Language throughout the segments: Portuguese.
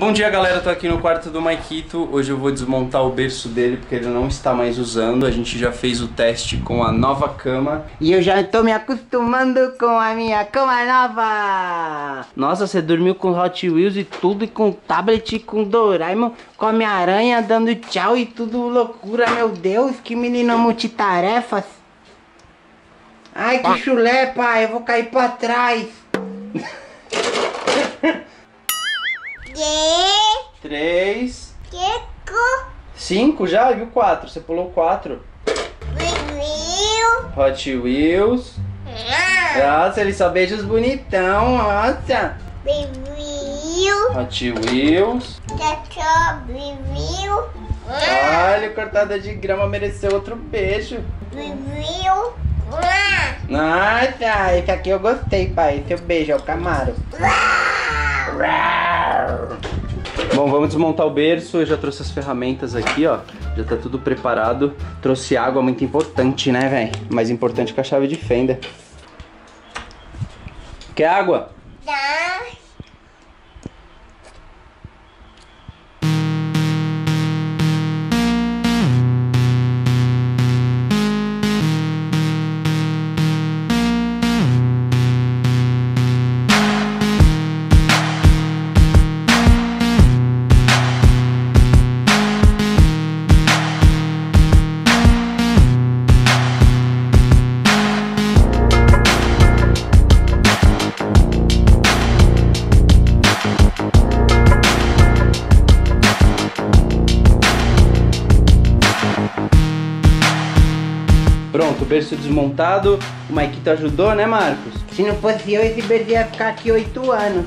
Bom dia galera, tô aqui no quarto do Maikito Hoje eu vou desmontar o berço dele porque ele não está mais usando. A gente já fez o teste com a nova cama. E eu já tô me acostumando com a minha cama nova. Nossa, você dormiu com Hot Wheels e tudo E com tablet, e com Doraemon Com a minha aranha dando tchau e tudo loucura Meu Deus, que menino multitarefas. Ai, que chulé, pai, eu vou cair pra trás Que? Três Que? Cinco já? Viu quatro? Você pulou quatro? Hot Wheels Nossa, ele só beija os bonitão, nossa? Hot Wheels? Olha, cortada de grama mereceu outro beijo? Nossa, esse aqui eu gostei, pai Seu beijo é o Camaro Bom, vamos desmontar o berço. Eu já trouxe as ferramentas aqui, ó. Já tá tudo preparado. Trouxe água, muito importante, né, velho? Mais importante que a chave de fenda. Quer água? Tá. Berço desmontado. O Maikito ajudou, né, Marcos? Se não fosse eu, esse bebê ia ficar aqui oito anos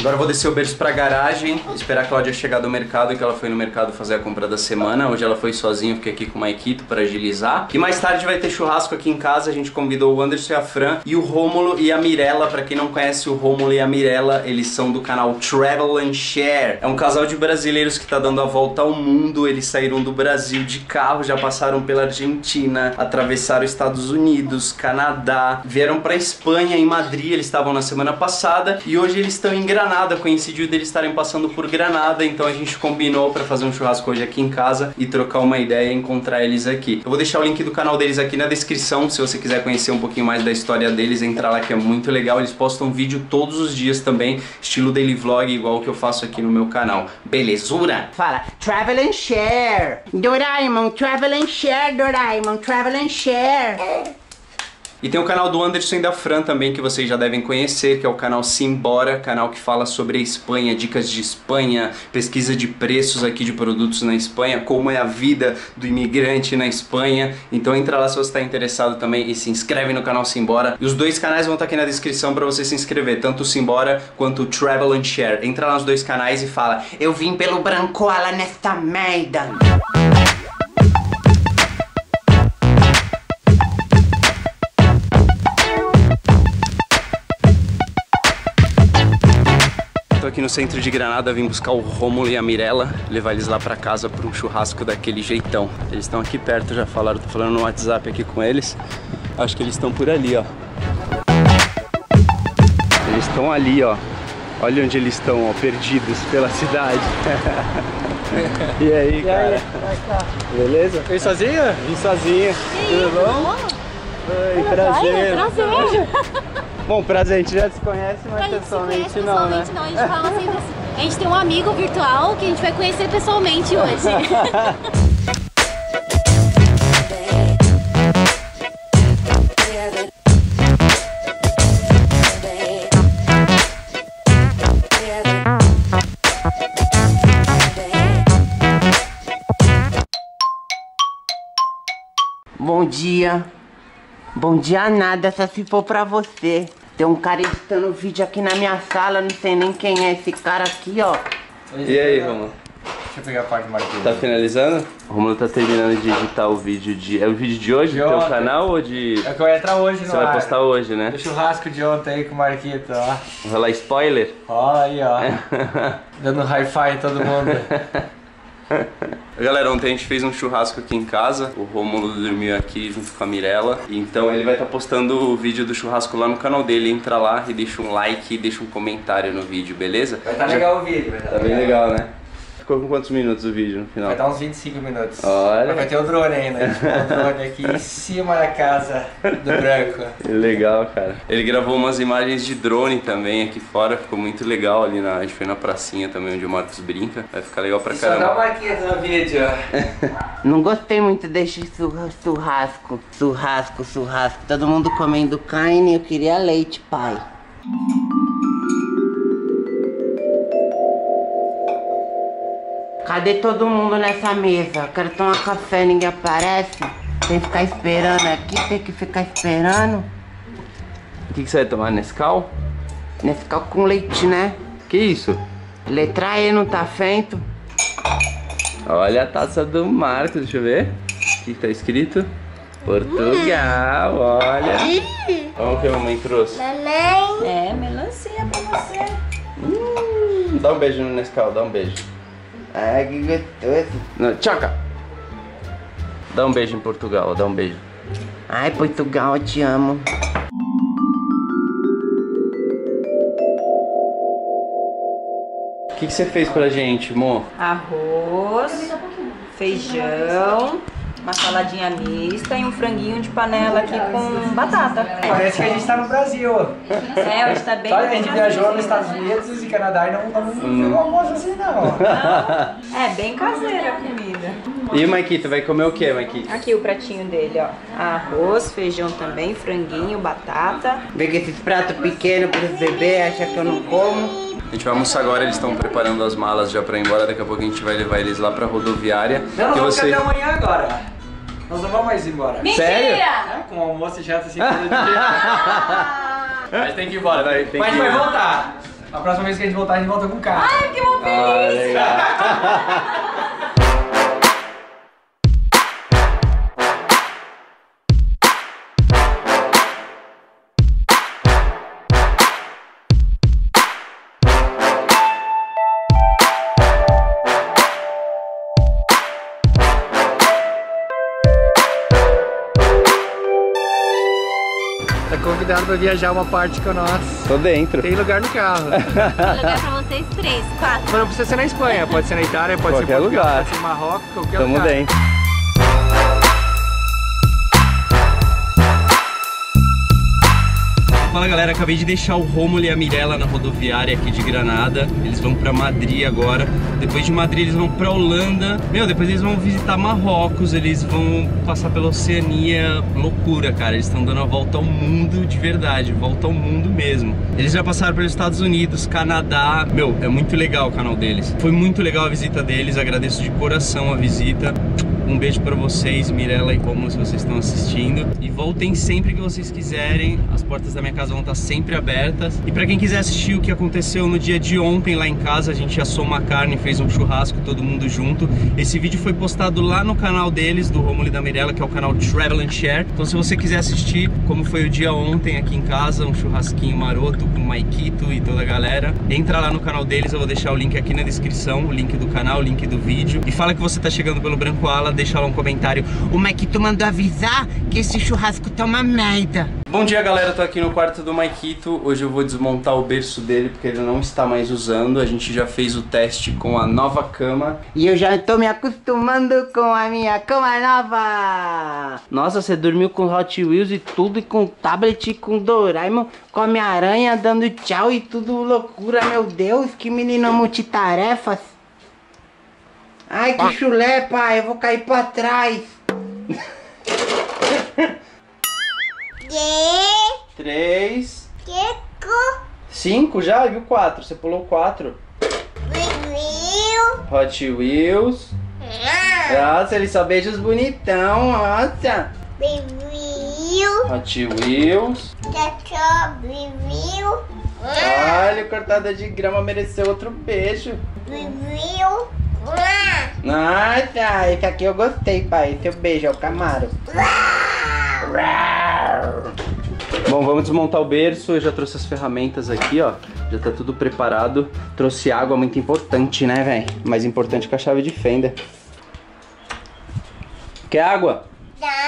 Agora eu vou descer o berço pra garagem, esperar a Cláudia chegar do mercado, que ela foi no mercado fazer a compra da semana. Hoje ela foi sozinha, fiquei aqui com o Maikito para agilizar. E mais tarde vai ter churrasco aqui em casa, a gente convidou o Anderson e a Fran, e o Rômulo e a Mirella. Pra quem não conhece o Rômulo e a Mirella, eles são do canal Travel and Share. É um casal de brasileiros que tá dando a volta ao mundo. Eles saíram do Brasil de carro, já passaram pela Argentina, atravessaram Estados Unidos, Canadá, vieram pra Espanha, em Madrid, eles estavam na semana passada, e hoje eles estão em Granada. Coincidiu deles estarem passando por Granada, então a gente combinou pra fazer um churrasco hoje aqui em casa e trocar uma ideia e encontrar eles aqui. Eu vou deixar o link do canal deles aqui na descrição, se você quiser conhecer um pouquinho mais da história deles, entrar lá que é muito legal. Eles postam vídeo todos os dias também, estilo daily vlog, igual que eu faço aqui no meu canal. Belezura? Fala, travel and share Doraemon, travel and share, Doraemon, travel and share E tem o canal do Anderson da Fran também, que vocês já devem conhecer, que é o canal Simbora, canal que fala sobre a Espanha, dicas de Espanha, pesquisa de preços aqui de produtos na Espanha, como é a vida do imigrante na Espanha. Então entra lá se você está interessado também e se inscreve no canal Simbora. E os dois canais vão estar aqui na descrição para você se inscrever, tanto o Simbora quanto o Travel and Share. Entra lá nos dois canais e fala, Eu vim pelo Brancoala nesta merda Tô aqui no centro de Granada, vim buscar o Rômulo e a Mirella, levar eles lá pra casa para um churrasco daquele jeitão. Eles estão aqui perto, já falaram, tô falando no WhatsApp aqui com eles. Acho que eles estão por ali, ó. Eles estão ali, ó. Olha onde eles estão, ó, perdidos pela cidade. e aí, cara? Beleza? Veio sozinho? Vim sozinho. Tudo bom? Oi, prazer. Prazer. Bom, prazer, a gente já se conhece, mas gente se pessoalmente conhece não, né? pessoalmente não, a gente fala sempre assim. A gente tem um amigo virtual que a gente vai conhecer pessoalmente hoje. Bom dia. Bom dia nada, só se for pra você. Tem um cara editando vídeo aqui na minha sala, não sei nem quem é esse cara aqui, ó. E aí, Romulo? Deixa eu pegar a parte do Marquinhos. Tá finalizando? O Romulo tá terminando de editar o vídeo de. É o vídeo de hoje De do teu ontem. canal ou de. É o que vai entrar hoje no Você vai ar. postar hoje, né? Do churrasco de ontem aí com o Marquito, ó. Vai lá spoiler? Ó aí, ó. Dando hi-fi em todo mundo. Galera, ontem a gente fez um churrasco aqui em casa. O Rômulo dormiu aqui junto com a Mirella. Então ele vai estar postando o vídeo do churrasco lá no canal dele. Entra lá e deixa um like e deixa um comentário no vídeo, beleza? Vai estar legal o vídeo, vai Tá bem legal, né? Ficou com quantos minutos o vídeo no final? Vai dar uns 25 minutos. Olha. Vai ter o drone ainda. A gente põe o drone aqui em cima da casa do branco. Legal, cara. Ele gravou umas imagens de drone também aqui fora, ficou muito legal ali na. A gente foi na pracinha também onde o Marcos brinca. Vai ficar legal pra Só dá caramba. uma aqui no vídeo. Não gostei muito desse churra- churrasco. Churrasco, churrasco. Todo mundo comendo carne, eu queria leite, pai. Cadê todo mundo nessa mesa? Quero tomar café, ninguém aparece. Tem que ficar esperando aqui, tem que ficar esperando. O que, que você vai tomar? Nescau? Nescau com leite, né? Que isso? Letra E não tá feito. Olha a taça do Marcos, deixa eu ver. O que, que tá escrito? Portugal, olha. Olha o que a mamãe trouxe. Mamãe. É, melancia pra você. Hum, dá um beijo no Nescau, dá um beijo. Ai, que gostoso. Não, tchaca! Dá um beijo em Portugal, dá um beijo. Ai, Portugal, eu te amo. O que, que você fez pra gente, Mo? arroz, feijão, uma saladinha mista e um franguinho de panela aqui com batata. Parece que a gente tá no Brasil. É, hoje tá bem. Só a gente viajou nos Estados Unidos e Canadá e não, não, não viu almoço assim não. É, bem caseira a comida. E o Maikito, vai comer o que, Maikito? Aqui o pratinho dele, ó. Arroz, feijão também, franguinho, batata. Vê que esses pratos pequenos pros bebês, acha que eu não como. A gente vai almoçar agora, eles estão preparando as malas já pra ir embora. Daqui a pouco a gente vai levar eles lá pra rodoviária. Não, vamos você... ficar até amanhã agora. Nós não vamos mais ir embora. Sério? É, com almoço e janta assim todo dia. Mas tem que ir embora. Vai, tem Mas a que gente ir. vai voltar. A próxima vez que a gente voltar, a gente volta com carro. Ah, legal. Tá convidado pra viajar uma parte com nós. Tô dentro. Tem lugar no carro. Tem lugar pra vocês três, quatro. Mas não precisa ser na Espanha, pode ser na Itália, pode Qualquer ser em Portugal, lugar. pode ser em Marrocos, qualquer Tamo lugar. dentro. Galera, acabei de deixar o Rômulo e a Mirella na rodoviária aqui de Granada. Eles vão pra Madrid agora. Depois de Madrid eles vão pra Holanda. Meu, depois eles vão visitar Marrocos, eles vão passar pela Oceania. Loucura, cara. Eles estão dando a volta ao mundo de verdade, volta ao mundo mesmo. Eles já passaram pelos Estados Unidos, Canadá. Meu, é muito legal o canal deles. Foi muito legal a visita deles, agradeço de coração a visita. Um beijo pra vocês, Mirella e Romulo, se vocês estão assistindo. E voltem sempre que vocês quiserem. As portas da minha casa vão estar sempre abertas. E pra quem quiser assistir o que aconteceu no dia de ontem lá em casa, a gente assou uma carne, fez um churrasco, todo mundo junto. Esse vídeo foi postado lá no canal deles, do Romulo e da Mirella, que é o canal Travel and Share. Então se você quiser assistir como foi o dia ontem aqui em casa, um churrasquinho maroto com o Maikito e toda a galera, entra lá no canal deles, eu vou deixar o link aqui na descrição, o link do canal, o link do vídeo. E fala que você tá chegando pelo Branco Ala, deixa lá um comentário. O Maquito mandou avisar que esse churrasco tá uma merda. Bom dia galera, tô aqui no quarto do Maikito. Hoje eu vou desmontar o berço dele porque ele não está mais usando. A gente já fez o teste com a nova cama. E eu já tô me acostumando com a minha cama nova. Nossa, você dormiu com Hot Wheels e tudo, e com tablet, e com Doraemon, com a minha aranha dando tchau e tudo loucura, meu Deus, que menino multitarefas. Ai, que chulé, pai, eu vou cair pra trás. Que? Três. Que? Co? Cinco já? Viu quatro? Você pulou quatro. Viu? Hot Wheels. Ah. Nossa, ele só beija os bonitão, nossa. Viu? Hot Wheels. Tchau, viu? Olha, o cortada de grama mereceu outro beijo. Viu? Nossa, esse aqui eu gostei, pai. Seu beijo é o Camaro. Bom, vamos desmontar o berço. Eu já trouxe as ferramentas aqui, ó. Já tá tudo preparado. Trouxe água, muito importante, né, velho? Mais importante que a chave de fenda. Quer água? Dá.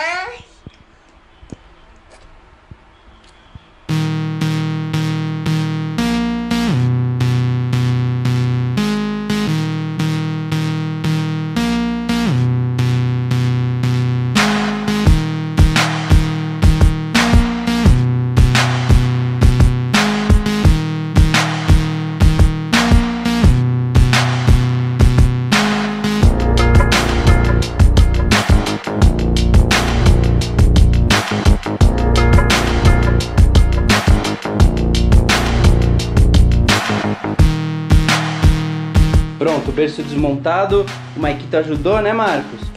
Berço desmontado. O Maikito ajudou, né, Marcos?